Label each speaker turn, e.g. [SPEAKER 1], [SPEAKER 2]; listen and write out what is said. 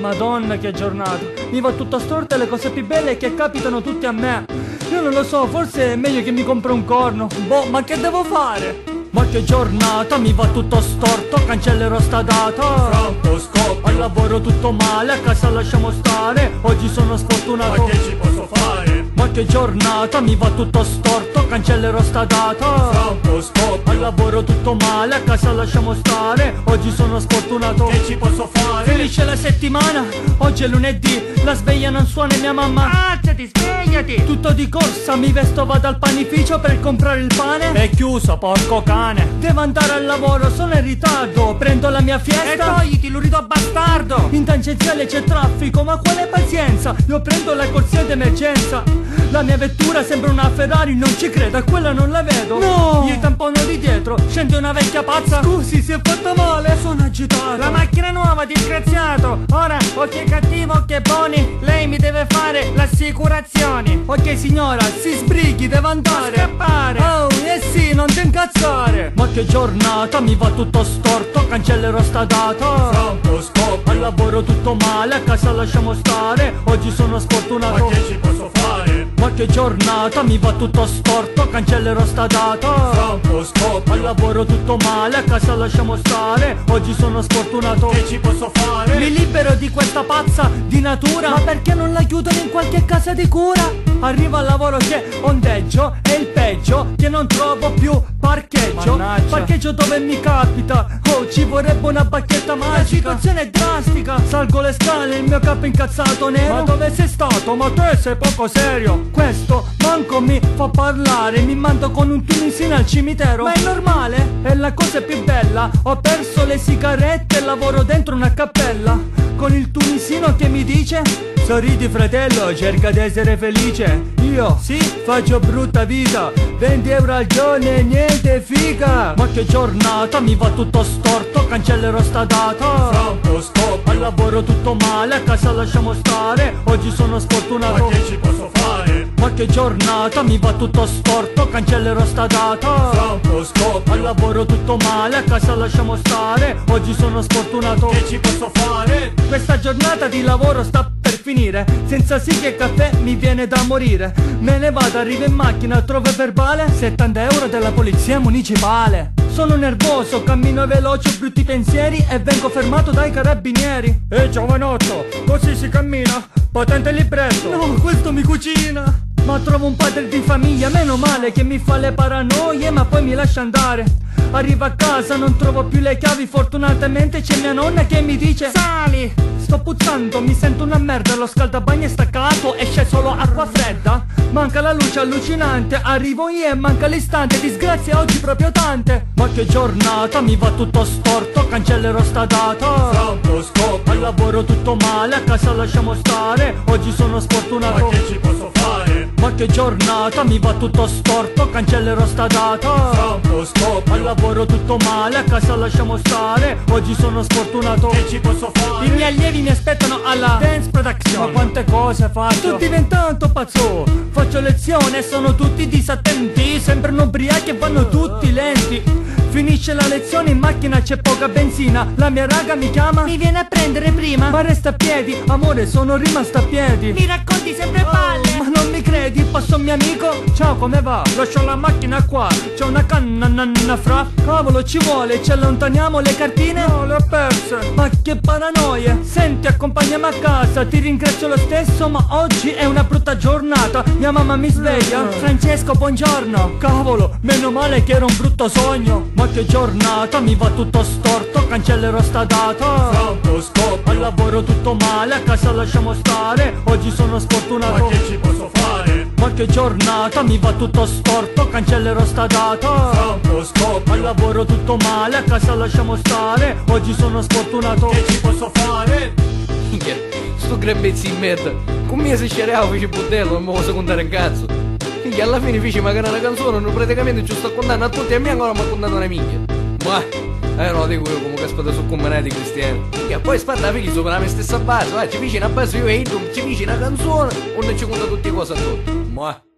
[SPEAKER 1] Madonna che giornata. Mi va tutto storto e le cose più belle che capitano tutte a me. Io non lo so, forse è meglio che mi compro un corno. Boh, ma che devo fare? Ma che giornata, mi va tutto storto, cancellerò sta data.
[SPEAKER 2] Franco scoppo,
[SPEAKER 1] Al lavoro tutto male, a casa lasciamo stare. Oggi sono sfortunato.
[SPEAKER 2] Che
[SPEAKER 1] giornata, mi va tutto storto, cancellerò sta data.
[SPEAKER 2] Franco scoppo,
[SPEAKER 1] Al lavoro tutto male, a casa lasciamo stare. Oggi sono sfortunato.
[SPEAKER 2] che ci posso fare?
[SPEAKER 1] Finisce la settimana, oggi è lunedì, la sveglia non suona e mia mamma.
[SPEAKER 3] Alzati, svegliati!
[SPEAKER 1] Tutto di corsa, mi vesto, vado al panificio per comprare il pane. È chiuso, porco cane. Devo andare al lavoro, sono in ritardo. Prendo la mia
[SPEAKER 3] E
[SPEAKER 1] fiesta.
[SPEAKER 3] togliti, lurido bastardo!
[SPEAKER 1] In tangenziale c'è traffico, ma quale pazienza? Io prendo la corsia d'emergenza. La mia vettura sembra una Ferrari, non ci credo, a quella non la vedo.
[SPEAKER 3] No!
[SPEAKER 1] Io tampono di dietro, scende una vecchia pazza. Scusi, si è fatto male, sono agitato.
[SPEAKER 3] La macchina nuova, disgraziato! Ora, occhio cattivo, occhio buoni, lei mi deve fare l'assicurazione!
[SPEAKER 1] Ok signora, si sbrighi, devo andare
[SPEAKER 3] Scappare!
[SPEAKER 1] Oh, eh sì, non ti incazzare Ma che giornata, mi va tutto storto, cancellerò sta data
[SPEAKER 2] Franco scoppo,
[SPEAKER 1] Al lavoro tutto male, a casa lasciamo stare Oggi sono
[SPEAKER 2] ma
[SPEAKER 1] sfortunato
[SPEAKER 2] che ci posso fare?
[SPEAKER 1] Ma che giornata, mi va tutto storto, cancellerò sta data Al lavoro tutto male, a casa lasciamo stare Oggi sono sfortunato
[SPEAKER 2] che ci posso fare?
[SPEAKER 1] mi libero di questa pazza di natura Ma perché non la chiudono in qualche casa di cura? Arrivo al lavoro che ondeggio E il peggio che non trovo più parcheggio
[SPEAKER 3] Mannaggia.
[SPEAKER 1] Parcheggio dove mi capita. Oh ci vorrebbe una bacchetta magica. La situazione è drastica. Salgo le scale il mio capo incazzato nero. Ma dove sei stato? Ma te sei poco serio. Questo manco mi fa parlare. Mi mando con un tunisino al cimitero. Ma è normale? È la cosa più bella. Ho perso le sigarette e lavoro dentro una cappella Con il tunisino che mi dice Sorridi fratello, cerca di essere felice. Io, sì, faccio brutta vita 20 euro al giorno e niente figa. Ma che giornata, mi va tutto storto Cancellerò sta data.
[SPEAKER 2] Franco scoppo,
[SPEAKER 1] Al lavoro tutto male, a casa lasciamo stare Oggi sono
[SPEAKER 2] ma
[SPEAKER 1] sfortunato
[SPEAKER 2] che ci posso fare?
[SPEAKER 1] Ma che giornata, mi va tutto storto Cancellerò sta data.
[SPEAKER 2] Scoppo,
[SPEAKER 1] Al lavoro tutto male, a casa lasciamo stare Oggi sono sfortunato.
[SPEAKER 2] Che ci posso fare?
[SPEAKER 1] Questa giornata di lavoro sta per finire Senza sighe e caffè mi viene da morire. Me ne vado, arrivo in macchina, trovo verbale 70 euro della polizia municipale. Sono nervoso, cammino veloce, ho brutti pensieri E vengo fermato dai carabinieri. Ehi giovanotto, così si cammina? Patente libretto. No, questo mi cucina ma trovo un padre di famiglia, meno male che mi fa le paranoie ma poi mi lascia andare Arrivo a casa, non trovo più le chiavi, fortunatamente c'è mia nonna che mi dice
[SPEAKER 3] Sali!
[SPEAKER 1] Sto puzzando, mi sento una merda, lo scaldabagno è staccato, esce solo acqua fredda. Manca la luce allucinante, arrivo io e manca l'istante, disgrazie oggi proprio tante. Ma che giornata, mi va tutto storto, cancellerò sta data.
[SPEAKER 2] Franco scoppo,
[SPEAKER 1] Al lavoro tutto male, a casa lasciamo stare, oggi sono
[SPEAKER 2] ma
[SPEAKER 1] sfortunato.
[SPEAKER 2] che ci posso fare?
[SPEAKER 1] Ma che giornata, mi va tutto storto, cancellerò sta data.
[SPEAKER 2] Franco scoppo,
[SPEAKER 1] Al lavoro tutto male, a casa lasciamo stare, oggi sono sfortunato.
[SPEAKER 2] che ci posso fare?
[SPEAKER 1] I miei allievi mi aspettano alla Dance Production Ma quante cose faccio Sto diventando pazzo Faccio lezione e sono tutti disattenti Sembrano ubriachi e vanno tutti lenti Finisce la lezione in macchina c'è poca benzina La mia raga mi chiama
[SPEAKER 3] Mi viene a prendere prima?
[SPEAKER 1] Ma resta a piedi Amore sono rimasta a piedi
[SPEAKER 3] Mi racconti sempre palle!
[SPEAKER 1] Credi? Passo mio amico? Ciao come va? Lascio la macchina qua. C'è una canna nanna fra. Cavolo ci vuole? Ci allontaniamo le cartine? No le ho perse. Ma che paranoia Senti accompagnami a casa. Ti ringrazio lo stesso Ma oggi è una brutta giornata. Mia mamma mi sveglia. Francesco buongiorno. Cavolo meno male che era un brutto sogno. Ma che giornata Mi va tutto storto. Cancellerò sta data.
[SPEAKER 2] Franco
[SPEAKER 1] Al lavoro tutto male, a casa lasciamo stare. Oggi sono sfortunato che giornata, mi va tutto storto Cancellerò sta data
[SPEAKER 2] Franco scoppo,
[SPEAKER 1] Al lavoro tutto male, a casa lasciamo stare Oggi sono sfortunato
[SPEAKER 2] che ci posso fare?
[SPEAKER 4] Minchia, sto grembezzi in merda. Con me se scereavo fece budello, non mi posso contare un cazzo. Minchia, alla fine fece magari una canzone, non praticamente ci sto contando a tutti e a me ancora mi ha contato una minchia. Ma, eh no, dico io comunque aspetta su comunati cristiani. Minchia, poi aspetta figli sopra la mia stessa base, vai, ci dice una base io e Indum, ci dice una canzone, o non ci conta tutte cose a tutti. Ma.